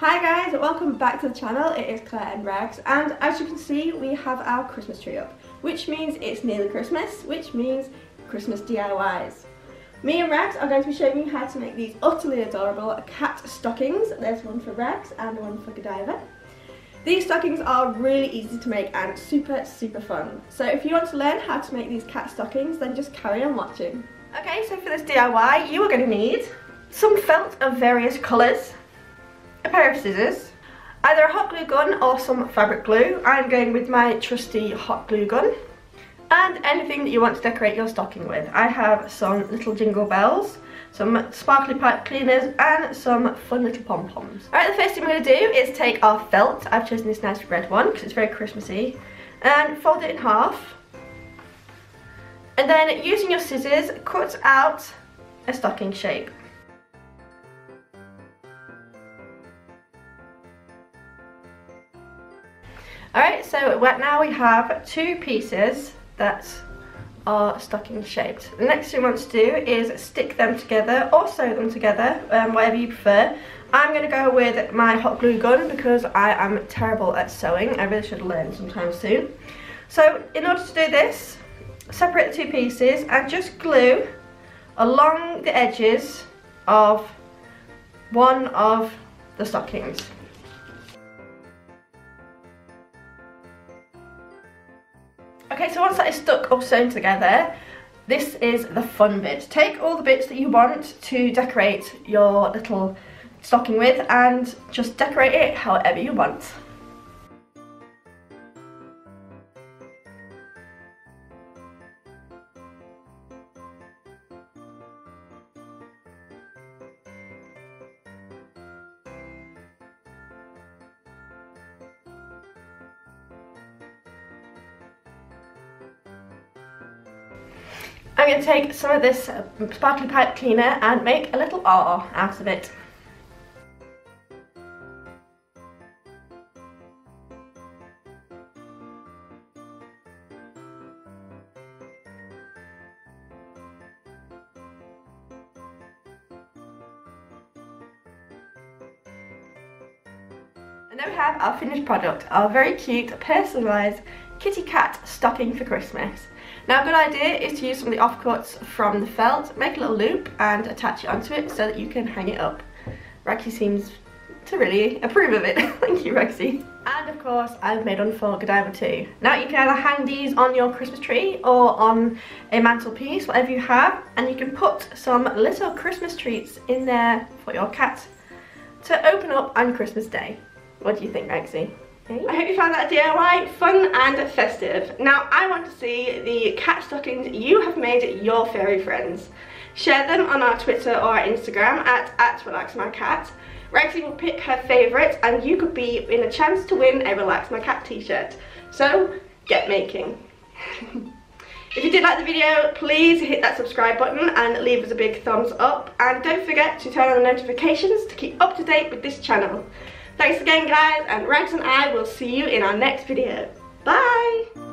Hi guys, welcome back to the channel. It is Claire and Rags and as you can see we have our Christmas tree up which means it's nearly Christmas which means Christmas DIYs. Me and Rags are going to be showing you how to make these utterly adorable cat stockings. There's one for Rags and one for Godiva. These stockings are really easy to make and super super fun. So if you want to learn how to make these cat stockings then just carry on watching. Okay so for this DIY you are going to need some felt of various colours a pair of scissors, either a hot glue gun or some fabric glue. I'm going with my trusty hot glue gun. And anything that you want to decorate your stocking with. I have some little jingle bells, some sparkly pipe cleaners and some fun little pom-poms. Alright, the first thing we're going to do is take our felt, I've chosen this nice red one because it's very Christmassy, and fold it in half. And then using your scissors, cut out a stocking shape. Alright, so now we have two pieces that are stocking shaped. The next thing we want to do is stick them together or sew them together, um, whatever you prefer. I'm going to go with my hot glue gun because I am terrible at sewing. I really should learn sometime soon. So in order to do this, separate the two pieces and just glue along the edges of one of the stockings. Okay, so once that is stuck or sewn together, this is the fun bit. Take all the bits that you want to decorate your little stocking with and just decorate it however you want. I'm going to take some of this sparkly pipe cleaner and make a little R out of it. And there we have our finished product, our very cute personalised kitty cat stocking for Christmas. Now a good idea is to use some of the offcuts from the felt, make a little loop and attach it onto it so that you can hang it up. Rexy seems to really approve of it. Thank you Rexy. And of course I've made one for Godiva too. Now you can either hang these on your Christmas tree or on a mantelpiece, whatever you have, and you can put some little Christmas treats in there for your cat to open up on Christmas Day. What do you think Rexy? I hope you found that DIY fun and festive. Now I want to see the cat stockings you have made your fairy friends. Share them on our Twitter or our Instagram at, at RelaxMyCat. Rexy will pick her favourite and you could be in a chance to win a Relax My Cat t-shirt. So get making. If you did like the video, please hit that subscribe button and leave us a big thumbs up. And don't forget to turn on the notifications to keep up to date with this channel. Thanks again guys and Rags and I will see you in our next video. Bye!